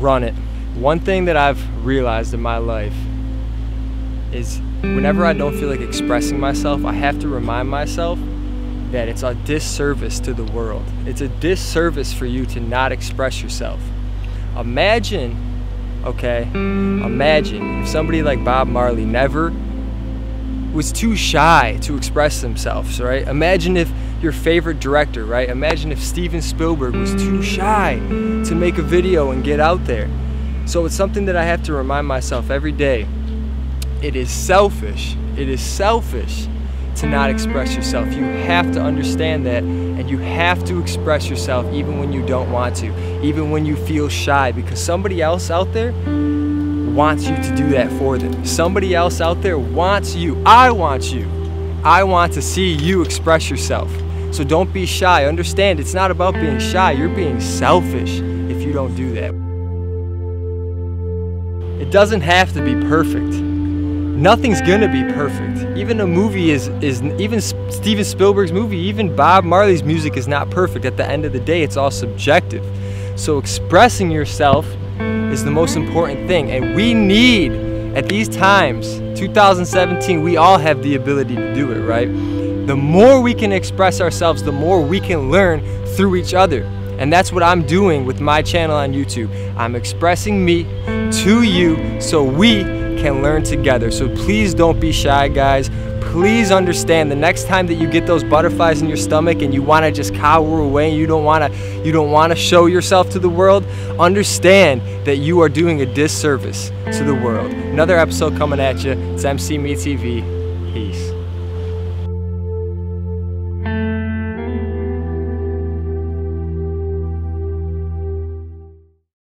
run it. One thing that I've realized in my life is whenever I don't feel like expressing myself, I have to remind myself that it's a disservice to the world. It's a disservice for you to not express yourself. Imagine, okay, imagine if somebody like Bob Marley never was too shy to express themselves, right? Imagine if your favorite director, right? Imagine if Steven Spielberg was too shy to make a video and get out there. So it's something that I have to remind myself every day. It is selfish. It is selfish to not express yourself. You have to understand that and you have to express yourself even when you don't want to, even when you feel shy because somebody else out there wants you to do that for them. Somebody else out there wants you. I want you. I want to see you express yourself. So don't be shy. Understand it's not about being shy. You're being selfish if you don't do that. It doesn't have to be perfect. Nothing's gonna be perfect. Even a movie is is even Steven Spielberg's movie, even Bob Marley's music is not perfect. At the end of the day, it's all subjective. So expressing yourself is the most important thing. And we need, at these times, 2017, we all have the ability to do it, right? The more we can express ourselves, the more we can learn through each other. And that's what I'm doing with my channel on YouTube. I'm expressing me to you so we can learn together. So please don't be shy, guys please understand the next time that you get those butterflies in your stomach and you want to just cower away and you don't want to you don't want to show yourself to the world understand that you are doing a disservice to the world. Another episode coming at you it's mc me tv peace